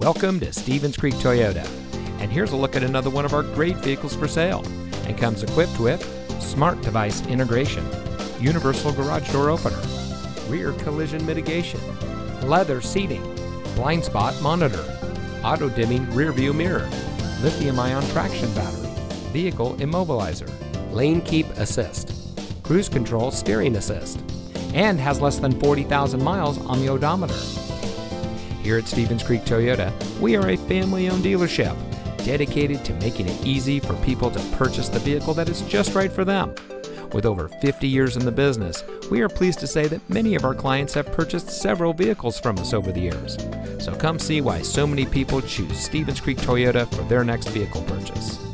Welcome to Stevens Creek Toyota. And here's a look at another one of our great vehicles for sale. And comes equipped with smart device integration, universal garage door opener, rear collision mitigation, leather seating, blind spot monitor, auto dimming rear view mirror, lithium ion traction battery, vehicle immobilizer, lane keep assist, cruise control steering assist, and has less than 40,000 miles on the odometer. Here at Stevens Creek Toyota, we are a family owned dealership dedicated to making it easy for people to purchase the vehicle that is just right for them. With over 50 years in the business, we are pleased to say that many of our clients have purchased several vehicles from us over the years. So come see why so many people choose Stevens Creek Toyota for their next vehicle purchase.